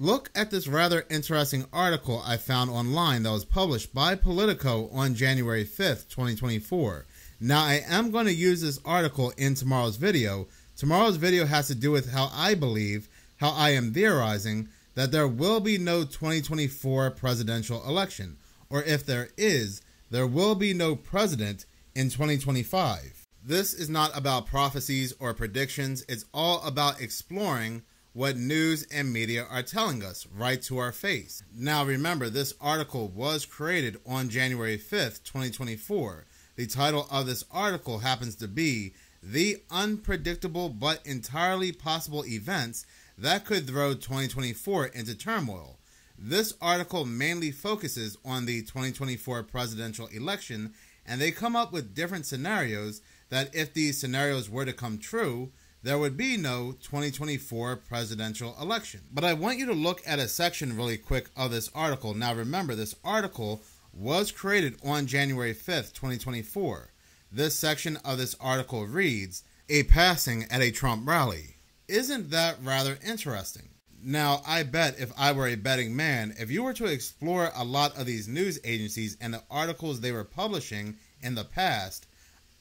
Look at this rather interesting article I found online that was published by Politico on January 5th, 2024. Now, I am going to use this article in tomorrow's video. Tomorrow's video has to do with how I believe, how I am theorizing, that there will be no 2024 presidential election, or if there is, there will be no president in 2025. This is not about prophecies or predictions, it's all about exploring what news and media are telling us right to our face. Now, remember, this article was created on January 5th, 2024. The title of this article happens to be The Unpredictable but Entirely Possible Events That Could Throw 2024 into Turmoil. This article mainly focuses on the 2024 presidential election, and they come up with different scenarios that, if these scenarios were to come true, there would be no 2024 presidential election. But I want you to look at a section really quick of this article. Now, remember, this article was created on January 5th, 2024. This section of this article reads A passing at a Trump rally. Isn't that rather interesting? Now, I bet if I were a betting man, if you were to explore a lot of these news agencies and the articles they were publishing in the past,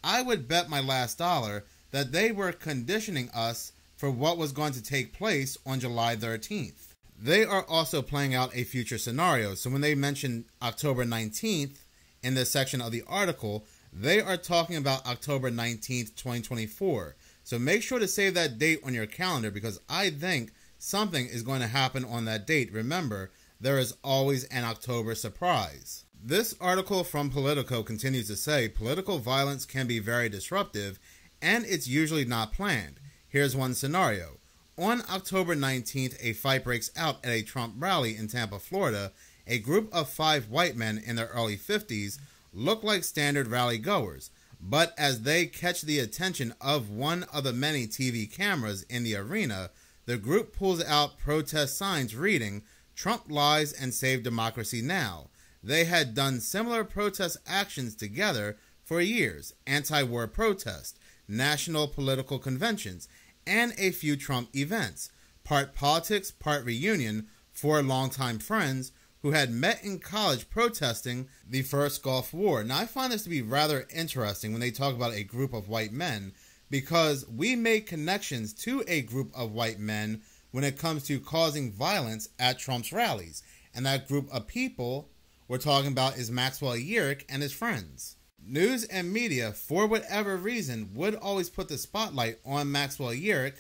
I would bet my last dollar that they were conditioning us for what was going to take place on July 13th. They are also playing out a future scenario. So when they mention October 19th in this section of the article, they are talking about October 19th, 2024. So make sure to save that date on your calendar because I think something is going to happen on that date. Remember, there is always an October surprise. This article from Politico continues to say political violence can be very disruptive and it's usually not planned. Here's one scenario. On October 19th, a fight breaks out at a Trump rally in Tampa, Florida. A group of five white men in their early 50s look like standard rally goers, but as they catch the attention of one of the many TV cameras in the arena, the group pulls out protest signs reading, Trump lies and save democracy now. They had done similar protest actions together for years anti war protest, national political conventions, and a few Trump events. Part politics, part reunion, for longtime friends who had met in college protesting the first Gulf War. Now, I find this to be rather interesting when they talk about a group of white men because we make connections to a group of white men when it comes to causing violence at Trump's rallies. And that group of people we're talking about is Maxwell Yerick and his friends. News and media, for whatever reason, would always put the spotlight on Maxwell Yerick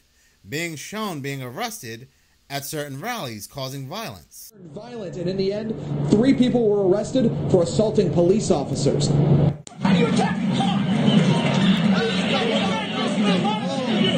being shown being arrested at certain rallies causing violence. Violent, and in the end, three people were arrested for assaulting police officers.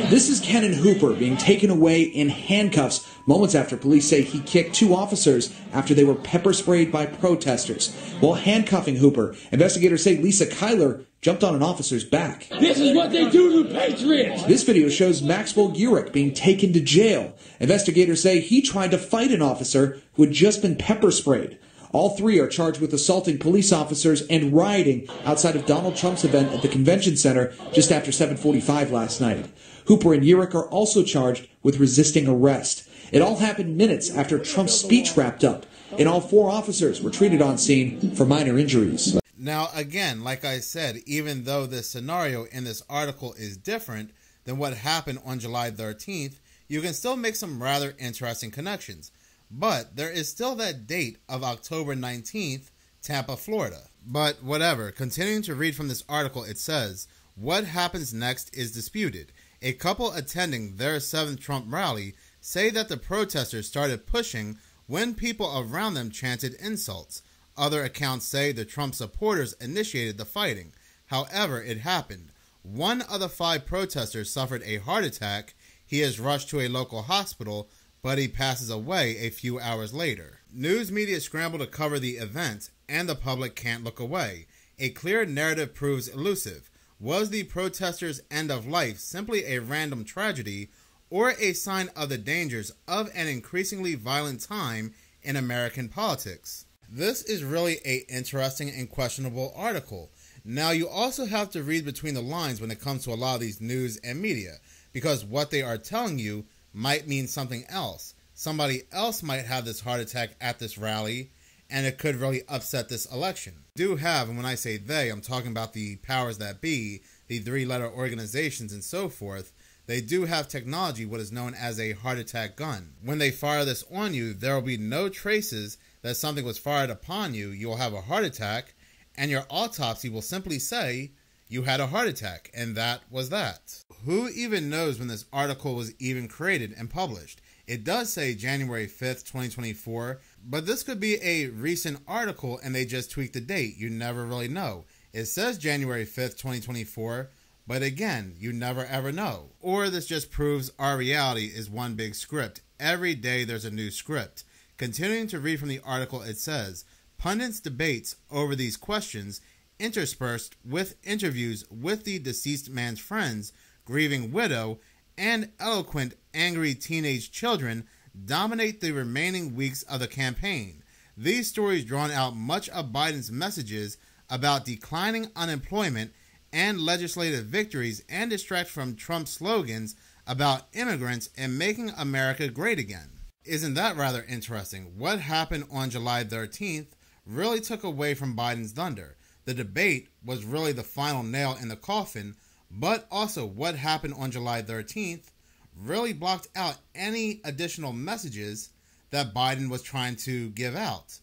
This is Kenan Hooper being taken away in handcuffs moments after police say he kicked two officers after they were pepper sprayed by protesters. While handcuffing Hooper, investigators say Lisa Kyler jumped on an officer's back. This is what they do to patriots! This video shows Maxwell Yerick being taken to jail. Investigators say he tried to fight an officer who had just been pepper sprayed. All three are charged with assaulting police officers and rioting outside of Donald Trump's event at the convention center just after 7:45 last night. Hooper and Yerick are also charged with resisting arrest. It all happened minutes after Trump's speech wrapped up, and all four officers were treated on scene for minor injuries. Now, again, like I said, even though this scenario in this article is different than what happened on July 13th, you can still make some rather interesting connections. But there is still that date of October 19th, Tampa, Florida. But whatever, continuing to read from this article, it says, What happens next is disputed. A couple attending their seventh Trump rally say that the protesters started pushing when people around them chanted insults. Other accounts say the Trump supporters initiated the fighting. However, it happened. One of the five protesters suffered a heart attack. He is rushed to a local hospital, but he passes away a few hours later. News media scramble to cover the event, and the public can't look away. A clear narrative proves elusive. Was the protesters' end of life simply a random tragedy or a sign of the dangers of an increasingly violent time in American politics? This is really a interesting and questionable article. Now you also have to read between the lines when it comes to a lot of these news and media because what they are telling you might mean something else. somebody else might have this heart attack at this rally and it could really upset this election. Do have, and when I say they, I'm talking about the powers that be, the three letter organizations and so forth. They do have technology, what is known as a heart attack gun. When they fire this on you, there will be no traces that something was fired upon you. You will have a heart attack, and your autopsy will simply say you had a heart attack, and that was that. Who even knows when this article was even created and published? It does say January 5th, 2024, but this could be a recent article and they just tweaked the date. You never really know. It says January 5th, 2024, but again, you never ever know. Or this just proves our reality is one big script. Every day there's a new script. Continuing to read from the article, it says pundits debates over these questions interspersed with interviews with the deceased man's friends, grieving widow, and eloquent, angry teenage children dominate the remaining weeks of the campaign. These stories drawn out much of Biden's messages about declining unemployment and legislative victories and distract from Trump's slogans about immigrants and making America great again. Isn't that rather interesting? What happened on July 13th really took away from Biden's thunder. The debate was really the final nail in the coffin, but also what happened on July 13th really blocked out any additional messages that Biden was trying to give out.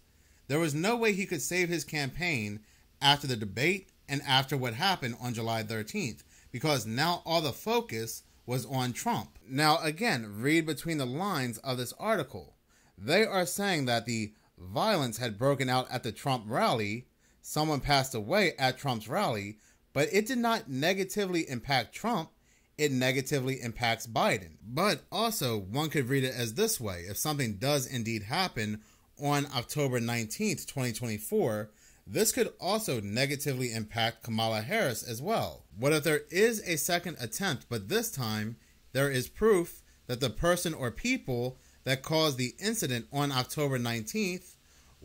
There was no way he could save his campaign after the debate and after what happened on July 13th because now all the focus was on Trump. Now, again, read between the lines of this article. They are saying that the violence had broken out at the Trump rally, someone passed away at Trump's rally, but it did not negatively impact Trump it negatively impacts Biden. But also, one could read it as this way if something does indeed happen on October 19th, 2024, this could also negatively impact Kamala Harris as well. What if there is a second attempt, but this time there is proof that the person or people that caused the incident on October 19th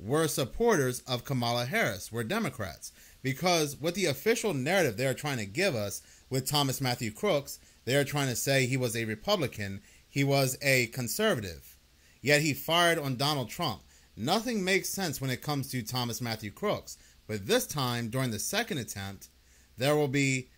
were supporters of Kamala Harris, were Democrats? Because with the official narrative they're trying to give us with Thomas Matthew Crooks, they're trying to say he was a Republican, he was a conservative. Yet he fired on Donald Trump. Nothing makes sense when it comes to Thomas Matthew Crooks. But this time, during the second attempt, there will be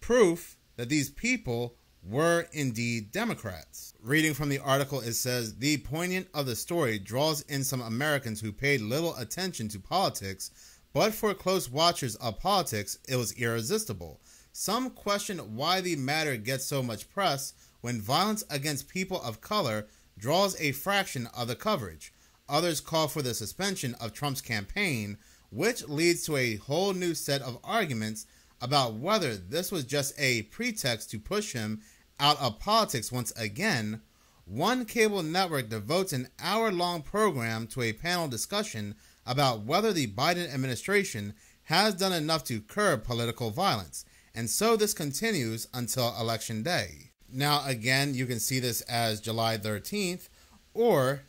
proof that these people were indeed Democrats. Reading from the article, it says the poignant of the story draws in some Americans who paid little attention to politics, but for close watchers of politics, it was irresistible. Some question why the matter gets so much press when violence against people of color draws a fraction of the coverage. Others call for the suspension of Trump's campaign, which leads to a whole new set of arguments about whether this was just a pretext to push him out of politics once again. One cable network devotes an hour long program to a panel discussion about whether the Biden administration has done enough to curb political violence. And so this continues until election day. Now, again, you can see this as July 13th, or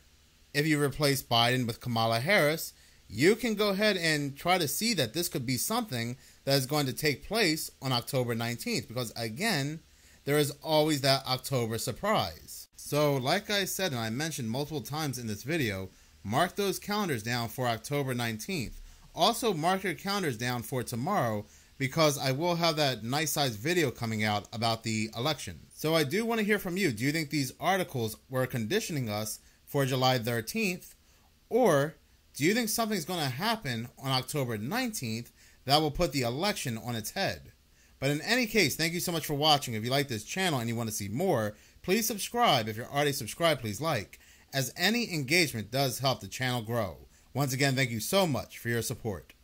if you replace Biden with Kamala Harris, you can go ahead and try to see that this could be something that is going to take place on October 19th, because again, there is always that October surprise. So, like I said, and I mentioned multiple times in this video, mark those calendars down for October 19th. Also, mark your calendars down for tomorrow because I will have that nice sized video coming out about the election. So I do want to hear from you. Do you think these articles were conditioning us for July 13th? Or do you think something's going to happen on October 19th that will put the election on its head? But in any case, thank you so much for watching. If you like this channel and you want to see more, please subscribe. If you're already subscribed, please like, as any engagement does help the channel grow. Once again, thank you so much for your support.